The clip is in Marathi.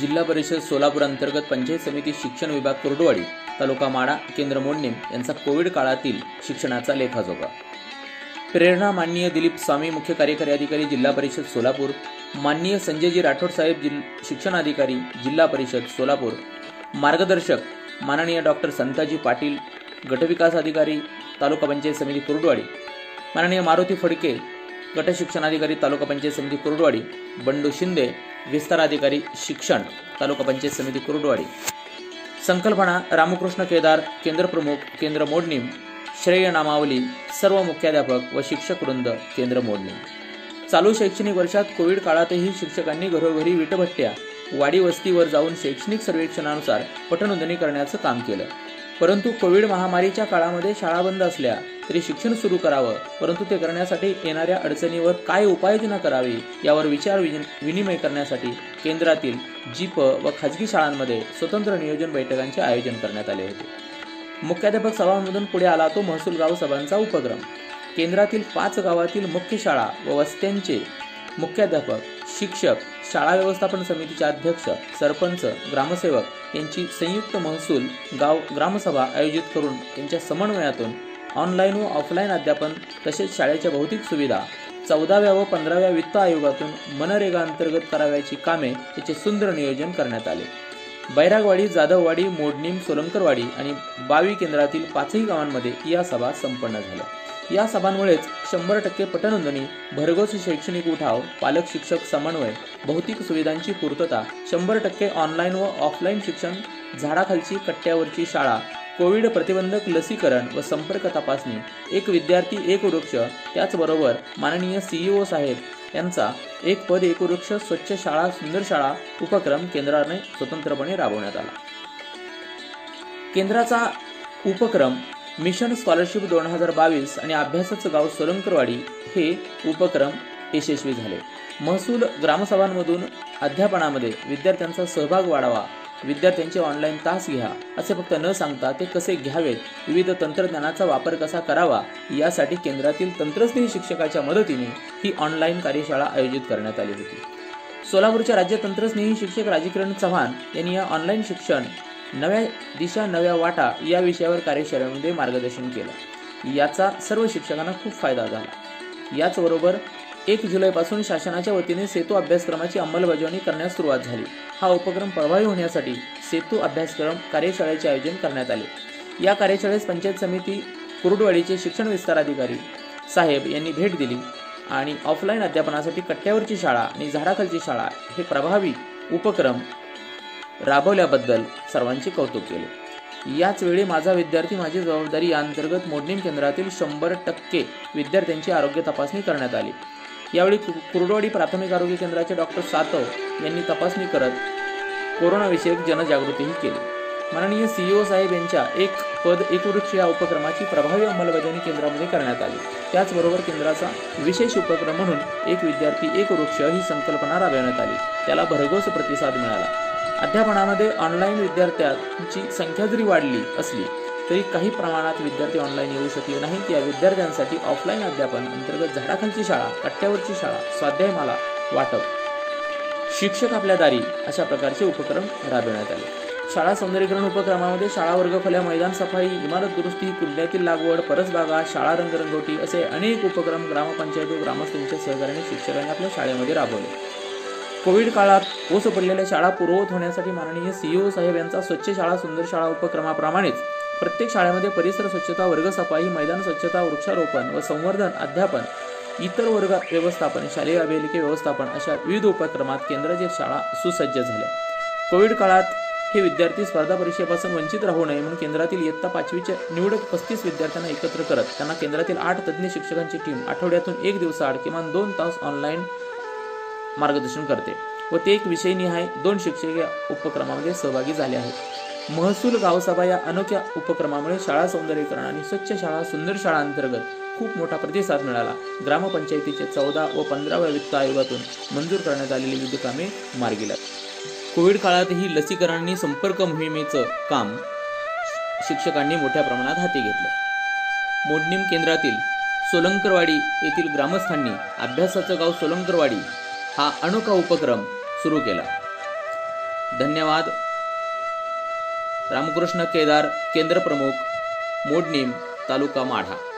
जिल्हा परिषद सोलापूर अंतर्गत पंचायत समिती शिक्षण विभाग कुर्डवाडी तालुका माडा केंद्र मोडणे यांचा कोविड काळातील शिक्षणाचा लेखाजोखा प्रेरणा माननीय दिलीप स्वामी मुख्य कार्यकारी अधिकारी जिल्हा परिषद सोलापूर माननीय संजयजी राठोड साहेब जिल शिक्षणाधिकारी जिल्हा परिषद सोलापूर मार्गदर्शक माननीय डॉक्टर संताजी पाटील गटविकास अधिकारी तालुका पंचायत समिती कुर्डवाडी माननीय मारुती फडके गटशिक्षणाधिकारी तालुका पंचायत समिती कुर्डवाडी बंडू शिंदे विस्तार अधिकारी शिक्षण तालुका पंचायत समिती कुरुडवाडी. संकल्पना रामकृष्ण केदार केंद्र प्रमुख केंद्र मोडणीम श्रेय नामावली सर्व मुख्याध्यापक व शिक्षक वृंद केंद्र मोडणीम. चालू शैक्षणिक वर्षात कोविड काळातही शिक्षकांनी घरोघरी विटभट्ट्या वाडी वस्तीवर जाऊन शैक्षणिक सर्वेक्षणानुसार पटनोंदणी करण्याचं काम केलं. परंतु कोविड महामारीच्या काळामध्ये शाळा बंद असल्या तरी शिक्षण सुरू करावं परंतु ते करण्यासाठी येणाऱ्या अडचणीवर काय उपाययोजना करावी यावर विचार विनिमय करण्यासाठी केंद्रातील जीप व खाजगी शाळांमध्ये स्वतंत्र नियोजन बैठकांचे आयोजन करण्यात आले होते. मुख्याध्यापक सभामधून पुढे आला तो महसूल गाव सभांचा उपक्रम. केंद्रातील पाच गावातील मुख्य शाळा व वस्त्यांचे मुख्याध्यापक शिक्षक शाळा व्यवस्थापन समितीचे अध्यक्ष सरपंच ग्रामसेवक यांची संयुक्त महसूल गाव ग्रामसभा आयोजित करून त्यांच्या समन्वयातून ऑनलाईन व ऑफलाईन अध्यापन तसेच शाळेच्या भौतिक सुविधा चौदाव्या व पंधराव्या वित्त आयोगातून मनरेगा अंतर्गत करावयाची कामे याचे सुंदर नियोजन करण्यात आले. बैरागवाडी जाधववाडी मोडणीम सोलंकरवाडी आणि बावी केंद्रातील पाचही गावांमध्ये या सभा संपन्न झाल्या. या सभांमुळेच शंभर टक्के पटनोंदणी भरघोस शैक्षणिक उठाव पालक शिक्षक समन्वय भौतिक सुविधांची पूर्तता शंभर टक्के ऑनलाईन व ऑफलाईन शिक्षण झाडाखालची कट्ट्यावरची शाळा कोविड प्रतिबंधक लसीकरण व संपर्क तपासणी. एक विद्यार्थी एक वृक्ष. त्याचबरोबर माननीय सीईओ साहेब यांचा एक पद एक वृक्ष स्वच्छ शाळा सुंदर शाळा उपक्रम केंद्राने स्वतंत्रपणे राबवण्यात आला. केंद्राचा उपक्रम मिशन स्कॉलरशिप दोन हजार बावीस आणि अभ्यासाचं गाव सोलंकरवाडी हे उपक्रम यशस्वी झाले. महसूल ग्रामसभांमधून अध्यापनामध्ये विद्यार्थ्यांचा सहभाग वाढावा विद्यार्थ्यांचे ऑनलाईन तास घ्या. असे फक्त न सांगता ते कसे घ्यावेत? विविध तंत्रज्ञानाचा वापर कसा करावा? यासाठी केंद्रातील तंत्रज्ञ शिक्षकाच्या मदतीने ही ऑनलाईन कार्यशाळा आयोजित करण्यात आली होती. सोलापूरच्या राज्य तंत्रस्नेही शिक्षक राजकिरण चव्हाण यांनी या ऑनलाईन शिक्षण नव्या दिशा नव्या वाटा या विषयावर कार्यशाळेमध्ये मार्गदर्शन केलं. याचा सर्व शिक्षकांना खूप फायदा झाला. याचबरोबर एक जुलैपासून शासनाच्या वतीने सेतू अभ्यासक्रमाची अंमलबजावणी करण्यास सुरुवात झाली. हा उपक्रम प्रभावी होण्यासाठी सेतू अभ्यासक्रम कार्यशाळेचे आयोजन करण्यात आले. या कार्यशाळेस पंचायत समिती कुरुडवाडीचे शिक्षण विस्तार अधिकारी साहेब यांनी भेट दिली आणि ऑफलाईन अध्यापनासाठी कट्ट्यावरची शाळा आणि झाडाखालची शाळा हे प्रभावी उपक्रम राबवल्याबद्दल सर्वांचे कौतुक केले. याच वेळी माझा विद्यार्थी माझी जबाबदारी या अंतर्गत मोडणीम केंद्रातील शंभर टक्के विद्यार्थ्यांची आरोग्य तपासणी करण्यात आली. यावेळी कुर्डवाडी प्राथमिक आरोग्य केंद्राचे डॉक्टर सातव यांनी तपासणी करत कोरोनाविषयक जनजागृतीही केली. माननीय सीईओ साहेब यांच्या एक पद एक वृक्ष या उपक्रमाची प्रभावी अंमलबजावणी केंद्रामध्ये करण्यात आली. त्याचबरोबर केंद्राचा विशेष उपक्रम म्हणून एक विद्यार्थी एक वृक्ष ही संकल्पना राबवण्यात आली. त्याला भरघोस प्रतिसाद मिळाला. अध्यापनामध्ये ऑनलाईन विद्यार्थ्यांची संख्या जरी वाढली असली तरी काही प्रमाणात विद्यार्थी ऑनलाईन येऊ शकले नाहीत. या विद्यार्थ्यांसाठी ऑफलाईन अध्यापन अंतर्गत झाडाखालची शाळा कट्ट्यावरची शाळा स्वाध्यायमाला वाटप. शिक्षक आपल्या दारी अशा प्रकारचे उपक्रम राबविण्यात आले. शाळा सौंदर्यीकरण उपक्रमामध्ये शाळा वर्गखोल्या मैदान सफाई इमारत दुरुस्ती कुंड्यातील लागवड परसबागा शाळा रंगरंगोटी असे अनेक उपक्रम ग्रामपंचायत व ग्रामस्थांच्या सहकार्याने शिक्षकांनी आपल्या शाळेमध्ये राबवले. कोविड काळात ओस पडलेल्या शाळा पूर्ववत होण्यासाठी माननीय सीईओ साहेब यांचा स्वच्छ शाळा सुंदर शाळा उपक्रमाप्रमाणेच प्रत्येक शाळेमध्ये परिसर स्वच्छता वर्ग सफाई मैदान स्वच्छता वृक्षारोपण व संवर्धन अध्यापन इतर वर्ग व्यवस्थापन शालेय अभिलिके व्यवस्थापन अशा विविध उपक्रमात केंद्राच्या शाळा सुसज्ज झाल्या कोविड काळात हे विद्यार्थी स्पर्धा परीक्षेपासून वंचित राहू नये म्हणून केंद्रातील इयत्ता पाचवीच्या निवडक पस्तीस विद्यार्थ्यांना एकत्र करत त्यांना केंद्रातील आठ तज्ज्ञ शिक्षकांची टीम आठवड्यातून एक दिवसाआड किमान दोन तास ऑनलाईन मार्गदर्शन करते व ते एक विषयनिहाय दोन शिक्षक या उपक्रमामध्ये सहभागी झाले आहेत. महसूल गावसभा या अनोख्या उपक्रमामुळे शाळा सौंदर्यीकरण आणि स्वच्छ शाळा सुंदर शाळा अंतर्गत खूप मोठा प्रतिसाद मिळाला. ग्रामपंचायतीचे चौदा व पंधराव्या वित्त आयोगातून मंजूर करण्यात आलेली विविध कामे मार्गी लागली कोविड काळातही लसीकरण आणि संपर्क मोहिमेचं काम शिक्षकांनी मोठ्या प्रमाणात हाती घेतलं. मोडणीम केंद्रातील सोलंकरवाडी येथील ग्रामस्थांनी अभ्यासाचं गाव सोलंकरवाडी हा अनोखा उपक्रम सुरू केला. धन्यवाद. रामकृष्ण केदार केंद्र प्रमुख मोडनीम तालुका माढा.